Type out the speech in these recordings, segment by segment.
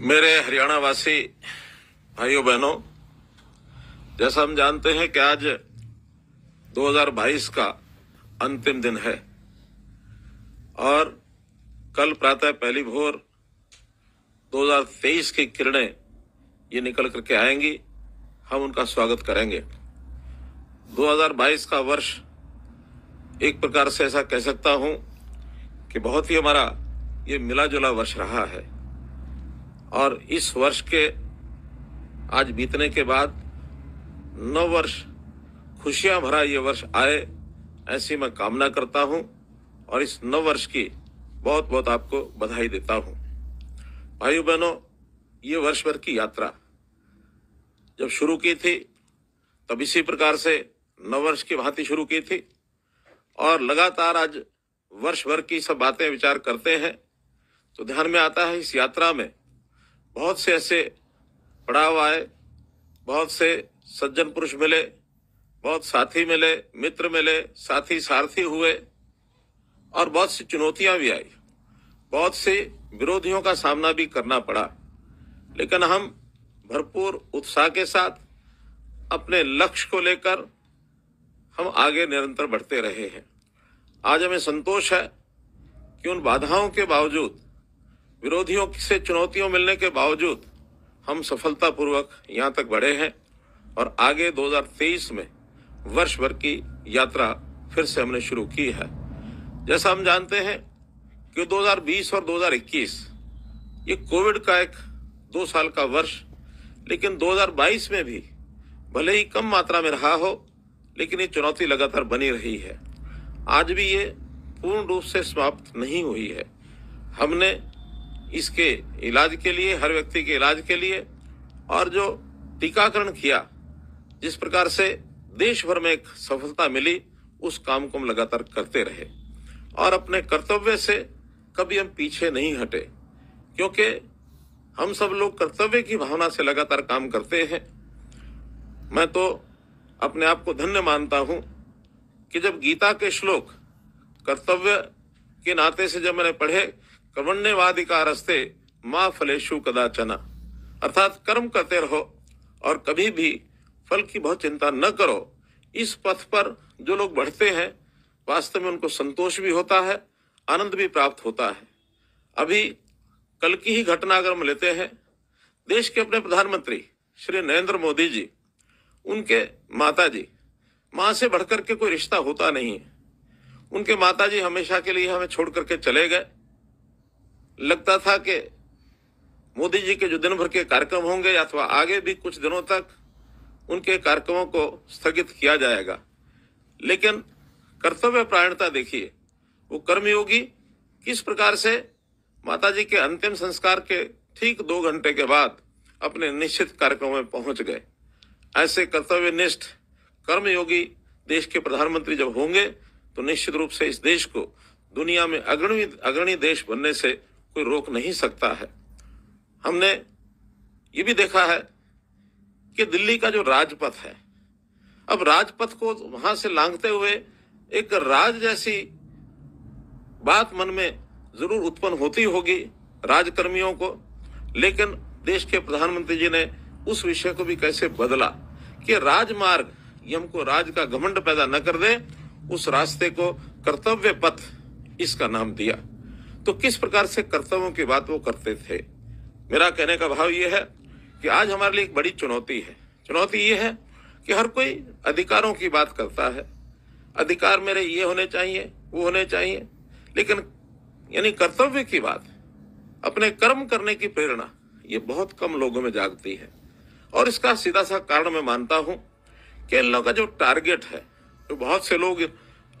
मेरे हरियाणा वासी, भाइयों, बहनों, जैसा हम जानते हैं कि आज 2022 का अंतिम दिन है और कल प्रातः पहली भोर 2023 की किरणें ये निकल करके आएँगी। हम उनका स्वागत करेंगे। 2022 का वर्ष एक प्रकार से ऐसा कह सकता हूँ कि बहुत ही हमारा ये मिला जुला वर्ष रहा है। और इस वर्ष के, आज बीतने के बाद नव वर्ष, खुशियाँ भरा ये वर्ष आए, ऐसी मैं कामना करता हूँ और इस नव वर्ष की बहुत बहुत आपको बधाई देता हूँ। भाइयों बहनों ये वर्ष भर की यात्रा, जब शुरू की थी, तब इसी प्रकार से नव वर्ष की भांति शुरू की थी और लगातार आज वर्ष भर की सब बातें विचार करते हैं तो ध्यान में आता है इस यात्रा में बहुत से ऐसे पड़ाव आए, बहुत से सज्जन पुरुष मिले, बहुत साथी मिले, मित्र मिले, साथी सारथी हुए, और बहुत सी चुनौतियाँ भी आई। बहुत से विरोधियों का सामना भी करना पड़ा। लेकिन हम भरपूर उत्साह के साथ अपने लक्ष्य को लेकर हम आगे निरंतर बढ़ते रहे हैं। आज हमें संतोष है कि उन बाधाओं के बावजूद विरोधियों से चुनौतियों मिलने के बावजूद हम सफलतापूर्वक यहाँ तक बढ़े हैं और आगे 2023 में वर्ष भर की यात्रा फिर से हमने शुरू की है। जैसा हम जानते हैं कि 2020 और 2021 ये कोविड का एक दो साल का वर्ष, लेकिन 2022 में भी भले ही कम मात्रा में रहा हो, लेकिन ये चुनौती लगातार बनी रही है। आज भी ये पूर्ण रूप से समाप्त नहीं हुई है। हमने इसके इलाज के लिए, हर व्यक्ति के इलाज के लिए, और जो टीकाकरण किया, जिस प्रकार से देश भर में एक सफलता मिली, उस काम को हम लगातार करते रहे। और अपने कर्तव्य से कभी हम पीछे नहीं हटे, क्योंकि हम सब लोग कर्तव्य की भावना से लगातार काम करते हैं। मैं तो अपने आप को धन्य मानता हूँ कि जब गीता के श्लोक, कर्तव्य के नाते से जब मैंने पढ़े कर्मण्यवादिका रस्ते माँ फलेशु कदाचना। अर्थात कर्म करते रहो और कभी भी फल की बहुत चिंता न करो। इस पथ पर जो लोग बढ़ते हैं, वास्तव में उनको संतोष भी होता है, आनंद भी प्राप्त होता है। अभी कल की ही घटना अगर हम लेते हैं, देश के अपने प्रधानमंत्री, श्री नरेंद्र मोदी जी, उनके माता जी माँ से बढ़कर के कोई रिश्ता होता नहीं है। उनके माता जी हमेशा के लिए हमें छोड़ करके चले गए। लगता था कि मोदी जी के जो दिन भर के कार्यक्रम होंगे, अथवा आगे भी कुछ दिनों तक उनके कार्यक्रमों को स्थगित किया जाएगा। लेकिन कर्तव्य प्रायणता देखिए, वो कर्मयोगी किस प्रकार से माता जी के अंतिम संस्कार के ठीक दो घंटे के बाद अपने निश्चित कार्यक्रम में पहुँच गए। ऐसे कर्तव्यनिष्ठ, कर्मयोगी देश के प्रधानमंत्री जब होंगे तो निश्चित रूप से इस देश को दुनिया में अग्रणी अग्रणी देश बनने से कोई रोक नहीं सकता है। हमने ये भी देखा है कि दिल्ली का जो राजपथ है, अब राजपथ को वहाँ से लांघते हुए एक राज जैसी बात मन में ज़रूर उत्पन्न होती होगी राजकर्मियों को, लेकिन देश के प्रधानमंत्री जी ने उस विषय को भी कैसे बदला कि राजमार्ग ये हमको राज का घमंड पैदा न कर दे, उस रास्ते को कर्तव्य पथ इसका नाम दिया। तो किस प्रकार से कर्तव्यों की बात वो करते थे? मेरा कहने का भाव ये है कि आज हमारे लिए एक बड़ी चुनौती है। चुनौती ये है कि हर कोई अधिकारों की बात करता है। अधिकार मेरे ये होने चाहिए, वो होने चाहिए। लेकिन यानी कर्तव्य की बात, अपने कर्म करने की प्रेरणा, ये बहुत कम लोगों में जागती है। और इसका सीधा सा कारण मैं मानता हूँ कि इन लोगों का जो टारगेट है तो बहुत से लोग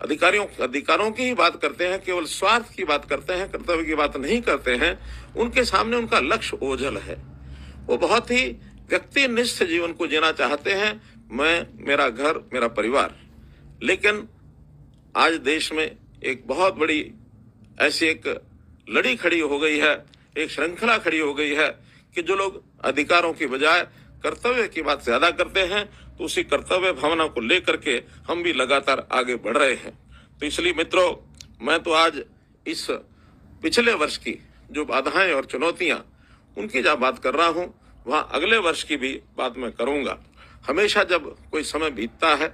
अधिकारियों, अधिकारों की ही बात करते हैं, केवल स्वार्थ की बात करते हैं, कर्तव्य की बात नहीं करते हैं, उनके सामने उनका लक्ष्य ओझल है। वो बहुत ही व्यक्तिनिष्ठ जीवन को जीना चाहते हैं, मैं, मेरा घर, मेरा परिवार। लेकिन आज देश में एक बहुत बड़ी ऐसी एक लड़ी खड़ी हो गई है, एक श्रृंखला खड़ी हो गई है कि जो लोग अधिकारों की बजाय कर्तव्य की बात ज़्यादा करते हैं तो उसी कर्तव्य भावना को लेकर के हम भी लगातार आगे बढ़ रहे हैं। तो इसलिए मित्रों, मैं तो आज इस पिछले वर्ष की जो बाधाएँ और चुनौतियाँ, उनकी जहाँ बात कर रहा हूँ, वहाँ अगले वर्ष की भी बात मैं करूँगा। हमेशा जब कोई समय बीतता है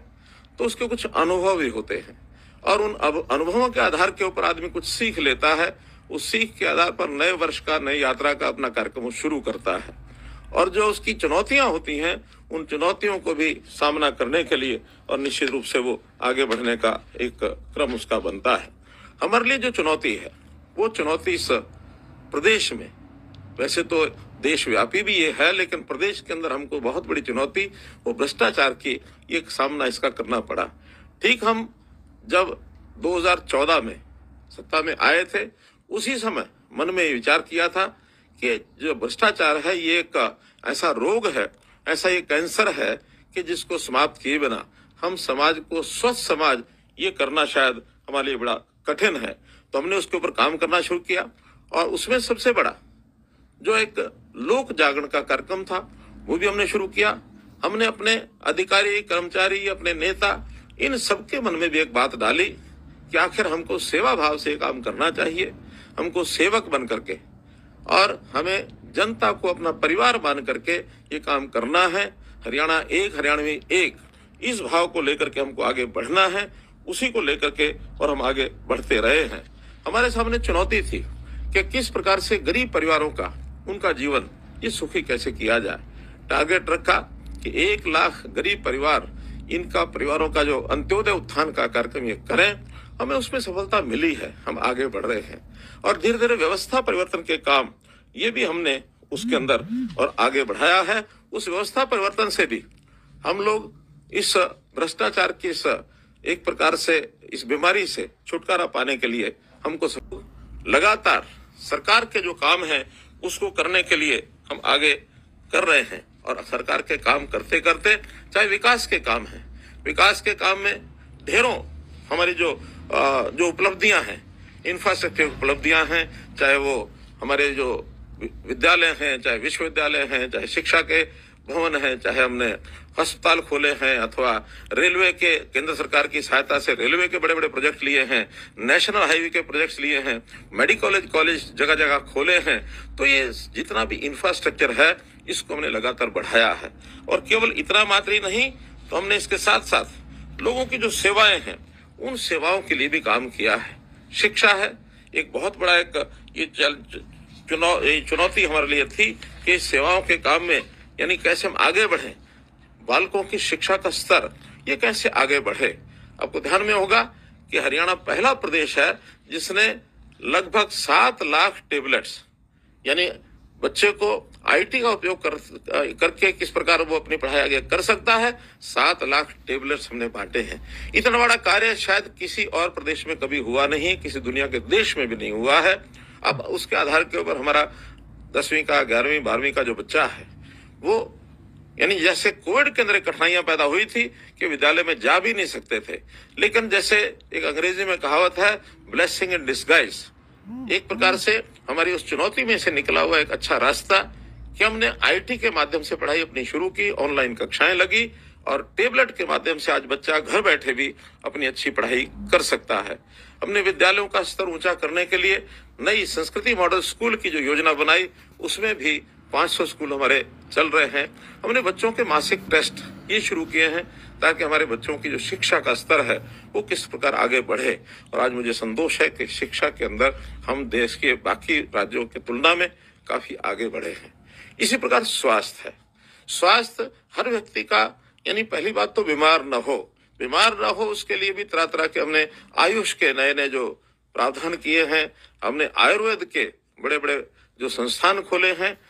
तो उसके कुछ अनुभव भी होते हैं। और उन अब अनुभवों के आधार के ऊपर आदमी कुछ सीख लेता है, उस सीख के आधार पर नए वर्ष का, नई यात्रा का अपना कार्यक्रम शुरू करता है। और जो उसकी चुनौतियाँ होती हैं, उन चुनौतियों को भी सामना करने के लिए और निश्चित रूप से वो आगे बढ़ने का एक क्रम उसका बनता है। हमारे लिए जो चुनौती है, वो चुनौती इस प्रदेश में, वैसे तो देशव्यापी भी ये है, लेकिन प्रदेश के अंदर हमको बहुत बड़ी चुनौती, वो भ्रष्टाचार की ये सामना इसका करना पड़ा। ठीक हम जब 2014 में सत्ता में आए थे, उसी समय मन में विचार किया था कि जो भ्रष्टाचार है, ये एक ऐसा रोग है, ऐसा ये कैंसर है कि जिसको समाप्त किए बिना हम समाज को, स्वस्थ समाज, ये करना शायद हमारे लिए बड़ा कठिन है। तो हमने उसके ऊपर काम करना शुरू किया और उसमें सबसे बड़ा जो एक लोक जागरण का कार्यक्रम था, वो भी हमने शुरू किया। हमने अपने अधिकारी, कर्मचारी, अपने नेता, इन सबके मन में भी एक बात डाली कि आखिर हमको सेवा भाव से काम करना चाहिए। हमको सेवक बन करके और हमें जनता को अपना परिवार मान करके ये काम करना है। हरियाणा एक, हरियाणवी एक। इस भाव को लेकर के हमको आगे बढ़ना है, उसी को लेकर के और हम आगे बढ़ते रहे हैं। हमारे सामने चुनौती थी कि किस प्रकार से गरीब परिवारों का, उनका जीवन, ये सुखी कैसे किया जाए। टारगेट रखा कि एक लाख गरीब परिवार, इनका परिवारों का जो अंत्योदय उत्थान का कार्यक्रम ये करें हमें उसमें सफलता मिली है, हम आगे बढ़ रहे हैं। और धीरे धीरे व्यवस्था परिवर्तन के काम, ये भी हमने उसके अंदर और आगे बढ़ाया है। उस व्यवस्था परिवर्तन से भी हम लोग इस भ्रष्टाचार की इस एक प्रकार से, इस बीमारी से छुटकारा पाने के लिए हमको लगातार सरकार के जो काम है, उसको करने के लिए हम आगे कर रहे हैं। और सरकार के काम करते करते चाहे विकास के काम है, विकास के काम में ढेरों हमारी जो जो उपलब्धियाँ हैं इंफ्रास्ट्रक्चर उपलब्धियाँ हैं, चाहे वो हमारे जो विद्यालय हैं, चाहे विश्वविद्यालय हैं, चाहे शिक्षा के भवन हैं, चाहे हमने अस्पताल खोले हैं, अथवा रेलवे के, केंद्र सरकार की सहायता से रेलवे के बड़े बड़े प्रोजेक्ट लिए हैं नेशनल हाईवे के प्रोजेक्ट्स लिए हैं मेडिकल कॉलेज जगह जगह खोले हैं तो ये जितना भी इंफ्रास्ट्रक्चर है, इसको हमने लगातार बढ़ाया है। और केवल इतना मात्र ही नहीं तो हमने इसके साथ साथ लोगों की जो सेवाएँ हैं उन सेवाओं के लिए भी काम किया है। शिक्षा है एक बहुत बड़ा एक ये चुनौ, चुनौती हमारे लिए थी कि सेवाओं के काम में यानी कैसे हम आगे बढ़े। बालकों की शिक्षा का स्तर ये कैसे आगे बढ़े। आपको ध्यान में होगा कि हरियाणा पहला प्रदेश है जिसने लगभग सात लाख टेबलेट्स यानी बच्चे को आईटी का उपयोग कर, करके किस प्रकार वो अपनी पढ़ाई आगे कर सकता है? सात लाख टेबलेट्स हमने बांटे हैं। इतना बड़ा कार्य शायद किसी और प्रदेश में कभी हुआ नहीं, किसी दुनिया के देश में भी नहीं हुआ है। अब उसके आधार के ऊपर हमारा दसवीं का, ग्यारहवीं, बारहवीं का जो बच्चा है, वो यानी जैसे कोविड के अंदर कठिनाइयाँ पैदा हुई थी कि विद्यालय में जा भी नहीं सकते थे। लेकिन जैसे एक अंग्रेज़ी में कहावत है ब्लेसिंग इन डिस्गाइज एक प्रकार से हमारी उस चुनौती में से निकला हुआ एक अच्छा रास्ता। कि हमने आईटी के माध्यम से पढ़ाई अपनी शुरू की ऑनलाइन कक्षाएँ लगी और टेबलेट के माध्यम से आज बच्चा घर बैठे भी अपनी अच्छी पढ़ाई कर सकता है। हमने विद्यालयों का स्तर ऊँचा करने के लिए नई संस्कृति मॉडल स्कूल की जो योजना बनाई, उसमें भी 500 स्कूल हमारे चल रहे हैं। हमने बच्चों के मासिक टेस्ट ये शुरू किए हैं ताकि हमारे बच्चों की जो शिक्षा का स्तर है, वो किस प्रकार आगे बढ़े। और आज मुझे संतोष है कि शिक्षा के अंदर हम देश के बाकी राज्यों की तुलना में काफ़ी आगे बढ़े हैं। इसी प्रकार स्वास्थ्य है। स्वास्थ्य हर व्यक्ति का, यानी पहली बात तो बीमार न हो। बीमार न हो, उसके लिए भी तरह तरह के हमने आयुष के नए नए जो प्रावधान किए हैं, हमने आयुर्वेद के बड़े बड़े जो संस्थान खोले हैं।